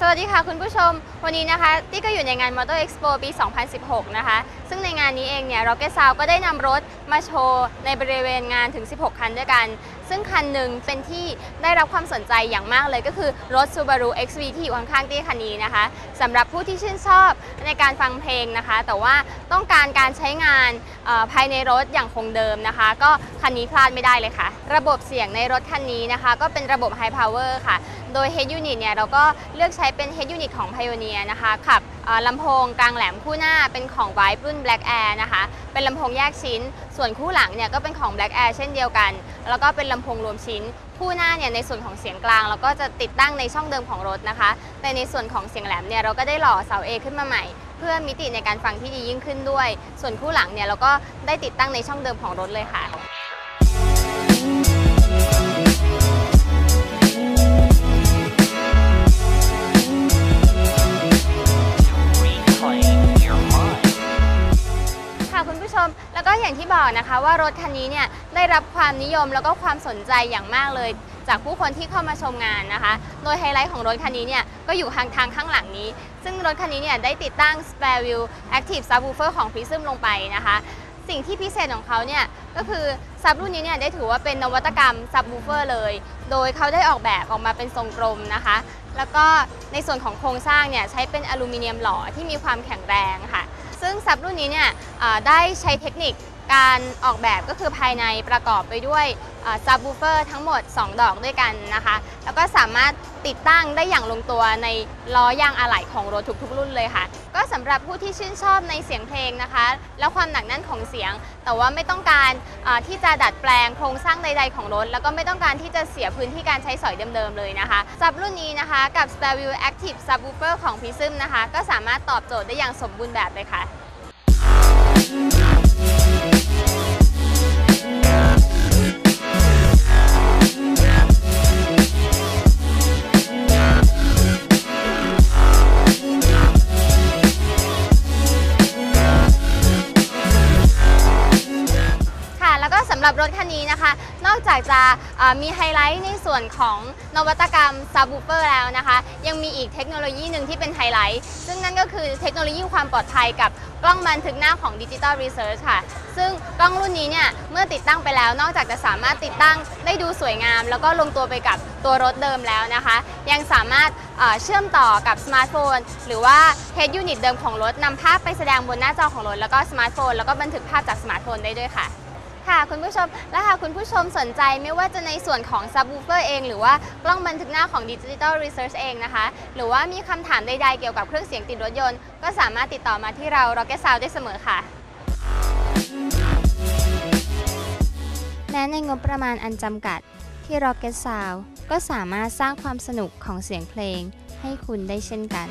สวัสดีค่ะคุณผู้ชม วันนี้นะคะตี้ก็อยู่ในงาน Motor Expo ปี 2016 นะคะ ซึ่งในงานนี้เองเนี่ย Rocket Sound ก็ได้นำรถมาโชว์ในบริเวณงานถึง 16 คันด้วยกัน ซึ่งคันหนึ่งเป็นที่ได้รับความสนใจอย่างมากเลยก็คือรถ Subaru XV ที่อยู่ข้างๆตี้คันนี้นะคะสำหรับผู้ที่ชื่นชอบในการฟังเพลงนะคะ แต่ว่าต้องการการใช้งานภายในรถอย่างคงเดิมนะคะ ก็คันนี้พลาดไม่ได้เลยค่ะ ระบบเสียงในรถคันนี้นะคะ ก็เป็นระบบ High Power ค่ะโดย Head Unit เนี่ยเราก็เลือกใช้เป็น Head Unit ของ Pioneer นะคะขับลำโพงกลางแหลมคู่หน้าเป็นของ Vibe รุ่น Black Air นะคะเป็นลำโพงแยกชิ้น ส่วนคู่หลังเนี่ยก็เป็นของ Black Air เช่นเดียวกัน แล้วก็เป็นลำโพงรวมชิ้น คู่หน้าเนี่ยในส่วนของเสียงกลาง เราก็จะติดตั้งในช่องเดิมของรถนะคะแต่ในส่วนของเสียงแหลมเนี่ยเราก็ได้หล่อเสา A ขึ้นมาใหม่ เพื่อมิติในการฟังที่ดียิ่งขึ้นด้วย ส่วนคู่หลังเนี่ยเราก็ได้ติดตั้งในช่องเดิมของรถเลยค่ะ รับความนิยมแล้วก็ความสนใจอย่างมากเลย จากผู้คนที่เข้ามาชมงานนะคะ โดยไฮไลท์ของรถคันนี้เนี่ยก็อยู่ทางทางข้างหลังนี้ ซึ่งรถคันนี้เนี่ยได้ติดตั้ง Spare View Active Subwoofer ของ Prism ลงไปนะคะ สิ่งที่พิเศษของเขาเนี่ยก็คือซับรุ่นนี้เนี่ยได้ถือว่าเป็นนวัตกรรมซับ w ูเฟอร์เลย โดยเขาได้ออกแบบออกมาเป็นทรงกลมนะคะ แล้วก็ในส่วนของโครงสร้างเนี่ยใช้เป็นอลูมิเนียมหล่อที่มีความแข็งแรงค่ะ ซึ่งซับรุ่นนี้เนี่ยได้ใช้เทคนิค การออกแบบก็คือภายในประกอบไปด้วยซับ w ูเฟอร์ทั้งหมด 2 ดอกด้วยกันนะคะ แล้วก็สามารถติดตั้งได้อย่างลงตัวในล้อยางอะไหล่ของรถทุกๆรุ่นเลยค่ะ ก็สำหรับผู้ที่ชื่นชอบในเสียงเพลงนะคะ แล้วความหนักแน่นของเสียง แต่ว่าไม่ต้องการที่จะดัดแปลงโครงสร้างใด ๆของรถ แล้วก็ไม่ต้องการที่จะเสียพื้นที่การใช้สอยเดิมๆเลยนะคะซับรุ่นนี้นะคะกับ Starview Active Subwoofer ของ Prism นะคะ ก็สามารถตอบโจทย์ได้อย่างสมบูรณ์แบบเลยค่ะ สำหรับรถคันนี้นะคะ นอกจากจะมีไฮไลท์ในส่วนของนวัตกรรมซับ w ูเฟอร์แล้วนะคะ ยังมีอีกเทคโนโลยีหนึ่งที่เป็นไฮไลท์ ซึ่งนั่นก็คือเทคโนโลยีความปลอดภัยกับกล้องบันทึกหน้าของ Digital Research ค่ะ ซึ่งกล้องรุ่นนี้เนี่ยเมื่อติดตั้งไปแล้ว นอกจากจะสามารถติดตั้งได้ดูสวยงาม แล้วก็ลงตัวไปกับตัวรถเดิมแล้วนะคะ ยังสามารถเอ่อเชื่อมต่อกับสมาร์ทโฟน หรือว่า head unit เดิมของรถนำภาพไปแสดงบนหน้าจอของรถแล้วก็สมาร์ทโฟนแล้วก็บันทึกภาพจากสมาร์ทโฟนได้ด้วยค่ะ ค่ะคุณผู้ชมและหากคุณผู้ชมสนใจไม่ว่าจะในส่วนของ Subwoofer เอง หรือว่ากล้องบันทึกหน้าของ Digital Research เองนะคะ หรือว่ามีคำถามใดๆเกี่ยวกับเครื่องเสียงติดรถยนต์ ก็สามารถติดต่อมาที่เรา Rocket Sound ได้เสมอค่ะ แม้ในงบประมาณอันจำกัดที่ Rocket Sound ก็สามารถสร้างความสนุกของเสียงเพลงให้คุณได้เช่นกัน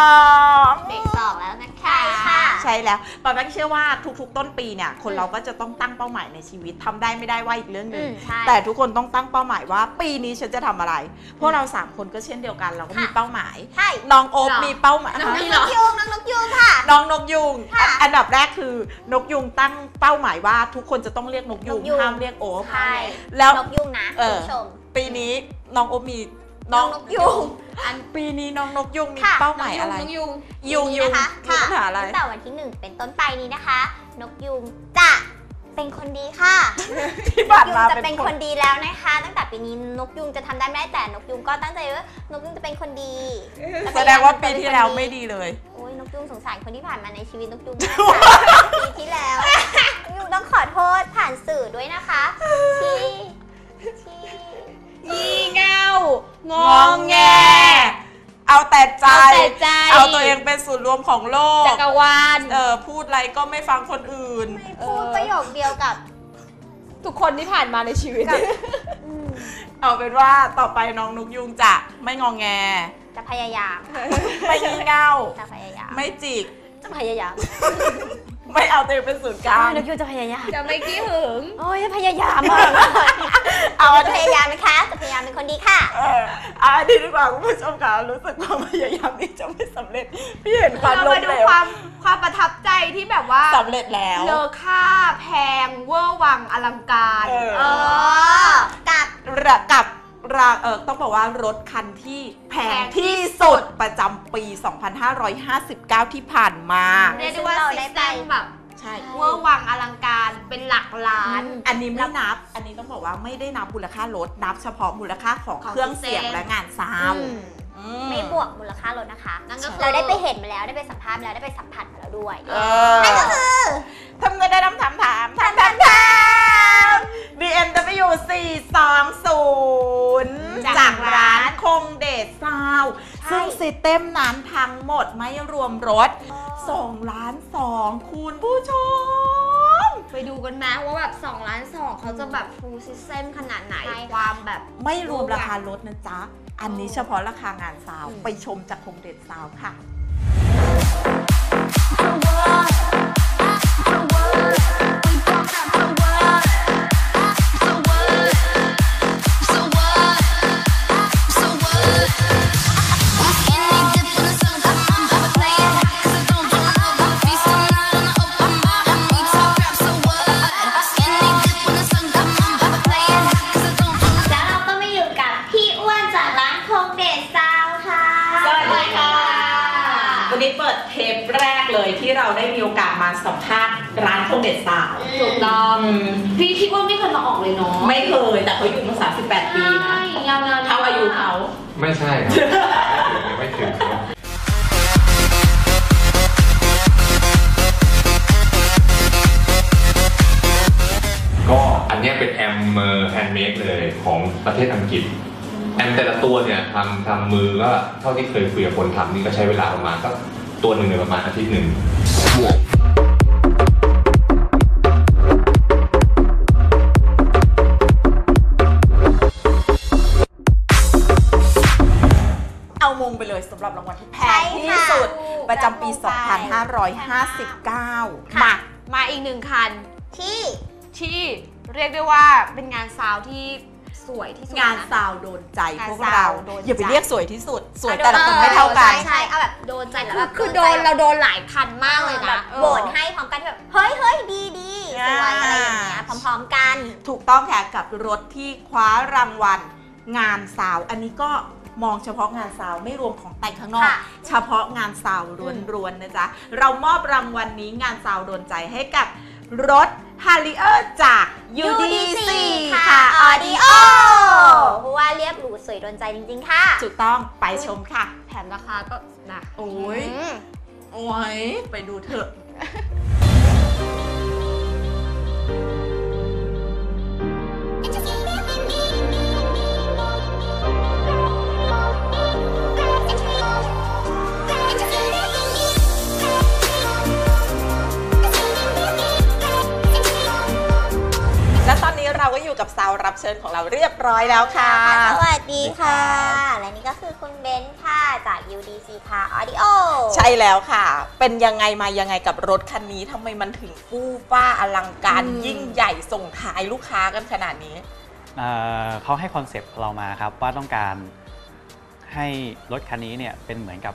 องเบรกสองแล้วนะคะใช่แล้วปาแม็กเชื่อว่าทุกๆ ต้นปีเนี่ย คนเราก็จะต้องตั้งเป้าหมายในชีวิตทำได้ไม่ได้ว่าอีกเรื่องหนึ่งอืมใช่แต่ทุกคนต้องตั้งเป้าหมายว่า ปีนี้ฉันจะทำอะไร พวกเราสามคนก็เช่นเดียวกันเราก็มีเป้าหมายใช่น้องโอ๊บหรอมีเป้าหมายน้องนกยูงน้องนกยูงค่ะ น้องนกยุงค่ะอันดับแรกคือนกยุงตั้งเป้าหมายว่าทุกคนจะต้องเรียกนกยุงนกยูงห้ามเรียกโอ๊บใช่แล้วนกยุงนะเอคุณอผู้ชมปีนี้น้องโอ๊บมี น้องนกยุง อันปีนี้น้องนกยุงมีค่ะเป้าหมายอะไร น้องยุงยุงยุงนะคะมีปัญหาอะไร ตั้งแต่วันที่หนึ่งเป็นต้นไปนี้นะคะ นกยุงจะเป็นคนดีค่ะ ที่ผ่านยุงมาจะเป็เป็นนคคนนดีแล้วนะคะ ตั้งแต่ปีนี้นกยุงจะทำได้ไม่ได้แต่นกยุงก็ตั้งใจว่านกยุงจะเป็นคนดีจะพแสยยมดงว่าจะปีเป็นที่คนแล้วไม่ดีเลย โอ้ยนกยุงสงสารคนที่ผ่านมาในชีวิตนกยุงมากค่ะปีที่แล้วนกยุงต้องขอโทษผ่านสื่อด้วยนะคะที่ที่ ยีเงางองแง เอาแต่ใจ เอาแต่ใจ เอาตัวเองเป็นศูนย์รวมของโลก จักรวาล เออพูดอะไรก็ไม่ฟังคนอื่น ไม่พูดประโยคเดียวกับ ทุกคนที่ผ่านมาในชีวิตอืมเอาเป็นว่าต่อไปน้องนุกยุงจะไม่งองแง จะพยายาม ไม่งี่เง่า จะพยายาม ไม่จิก จะพยายาม ไม่เอาตัวเองเป็นศูนย์กลางนกยูงจะพยายาม จะไม่กี้หึง โอ้ยจะพยายามมากเอาอันจะพนี้ยายามนะคะจะพยายามเป็นคนดีค่ะ เออเอาอันนี้ดีกว่าคุณผู้ชมค่ะรู้สึกว่าพยายามนี้จะไม่สำเร็จ พี่เห็นความเราล้มามดูเหลวความความปที่แบบว่าสำเร็จแล้ว เลอค่าแพงเวอร์วังอลังการ เออ เออ กับ ระกับ ราเออต้องบอกว่ารถคันที่แพงที่สุดประจำปี 2559 ที่ผ่านมา เรียกได้ว่าซึ่งเราซิได้สไปเต็มแบบใช่เวอร์วังอลังการเป็นหลักล้าน อันนี้ไม่นับ อันนี้ต้องบอกว่าไม่ได้นับมูลค่ารถนับเฉพาะมูลค่าของของเครื่องเสียงซิสเต็มและงานซาวด์อืมอืไม่บวกมูลค่ารถนะคะนั่นก็คือเราได้ไปเห็นมาแล้วได้ไปสัมภาษณ์มาแล้วได้ไปสัมผัสมาแล้วด้วยเออนั่นก็คือ system นั้นทั้งหมดไม่รวมรถ2ล้าน2คุณผู้ชม ไปดูกันนะว่าแบบ2ล้าน2เขาจะแบบ full system ขนาดไหนใช่ค่ะ ความแบบ ไม่รวมราคารถนะจ๊ะ อันนี้เฉพาะราคางาน sound อืม ไปชมจากคงเดชซาวด์ค่ะแล้ พี่พี่อ้วนไม่เคยมาออกเลยเนาะไม่เคย แต่เขาอยู่มา38 ปีนะใช่ยาวนานเท่าอายุเขา ไม่ใช่ครับไม่ถึงครับก็อันเนี้ยเป็นแอมป์ handmade เลยของประเทศอังกฤษ แอมป์แต่ละตัวเนี่ยทำทำมือก็เท่าที่เคยคุยกับคนทำนี่ก็ใช้เวลาประมาณก็ตัวหนึ่งเนี่ยประมาณอาทิตย์หนึ่ง จำปีรับมงไป2559มามาอีกหนึ่งคัน ที่ที่เรียกได้ว่าเป็นงานซาวด์ที่สวยที่สุดงานนะซาวด์โดนใจงานพวกซาวด์เราโดนใจ อย่าไปเรียกสวยที่สุด สวยอะแต่ละคนไม่เท่ากัน ใช่เอาแบบโดนใจแล้วคืแบอบคือโดนใจเราโดนหลายคันมากเลยแบนะบโหวตให้พร้อมกันแบบเฮ้ยเฮ้ยดีดีสวยอะไรอย่างเงี้ยพร้อมๆกัน ถูกต้องค่ะกับรถที่คว้ารางวัล งานซาวด์อันนี้ก็มองเฉพาะงาน sound ไม่รวมของแต่งข้างนอก ค่ะเฉพาะงาน sound ล้วนๆนะจ๊ะ เรามอบรางวัลนี้งาน sound โดนใจให้กับรถ h a r r i e r จาก UDC ค่ะ Audio เพราะว่าเรียบหรูสวยโดนใจจริง ๆ ค่ะถูกต้องไปชมค่ะ แถมราคาก็นะโอ้ย อืม โอ้ย ไปดูเถอะ เราก็อยู่กับสาวรับเชิญของเราเรียบร้อยแล้วค่ะ สวัสดีค่ะ และนี่ก็คือคุณเบนซ์ค่ะ จาก UDC Car Audio ใช่แล้วค่ะ เป็นยังไงมายังไงกับรถคันนี้ทำไมมันถึงฟู่ฟ้าอลังการอืมยิ่งใหญ่ส่งท้ายลูกค้ากันขนาดนี้ เอ่อเขาให้ concept เรามาครับว่าต้องการให้รถคันนี้เนี่ยเป็นเหมือนกับ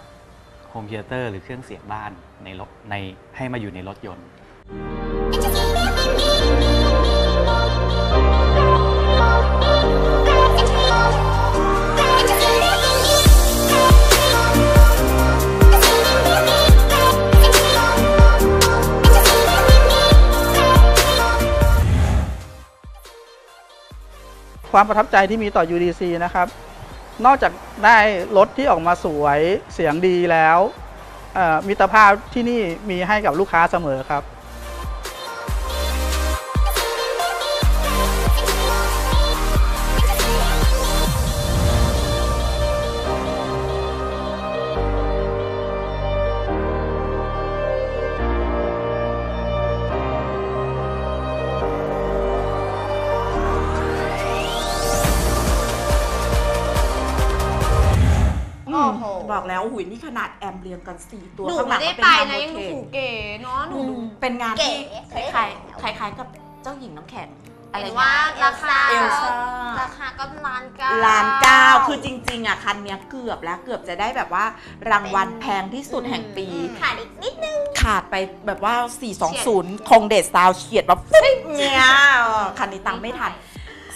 โฮมเ t เตอร์หรือเครื่องเสียงบ้านในรถในให้มาอยู่ในรถยนต์ ความประทับใจที่มีต่อ UDC นะครับ นอกจากได้รถที่ออกมาสวยเสียงดีแล้วมิตรภาพที่นี่มีให้กับลูกค้าเสมอครับ อกแล้วหุยนี่ขนาดแอมเรียงกัน4ตัวหนูข้างหลัไม่งได้ก็ไปเป็นงานนะยังโอดูเคถูเก๋เนาะหนูดู เป็นงานที่คเก๋ ล้ายๆคล้ายๆกับเจ้าหญิงน้ำแข็งอะไรเห็นเงี้ว่ายราคาเอลซ่า ราคาก็ล้านเก้า ล้านเก้าคือจริง ๆอะคันเนี้ยเกือบแล้วเกือบจะได้แบบว่ารางวัลแพงที่สุดแห่งปีขาดอีกนิดนึง ขาดไปแบบว่า 420 คงเดชซาวเฉียดแบบฟิกเนี่ยคันนี้ตังค์ไม่ทัน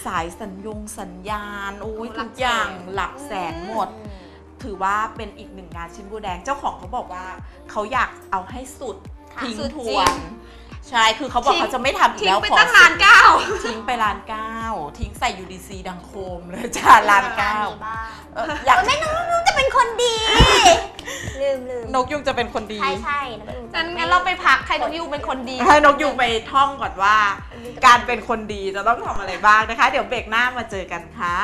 สายสัญญงสัญญาณ โอ้ยทุกอย่างหลักแสนหมด ถือว่าเป็นอีกหนึ่งงานชิ้นบูแดง เจ้าของเขาบอกว่าเขาอยากเอาให้สุดค่ะทิ้งสุดทจริวง นใช่ คือเขาบอกทิ้ง เขาจะไม่ทำอีกทิ้งแล้วไปขอตั้งล้านเก้าทิ้งไปล้านเก้าทิ้งใส่ UDC ดังโคมเลยจ้าล้านเก้าเอออยากไม่น้องจะเป็นคนดี ลืมลืมนกยุงจะเป็นคนดี ใช่ใช่นกยุงจะงั้นงั้นเราไปพักใครนกยูงเป็นคนดี ให้นกยุงไปท่องก่อนว่า การเป็นคนดีจะต้องทำอะไรบ้างนะคะ เดี๋ยวเบรกหน้ามาเจอกันค่ะ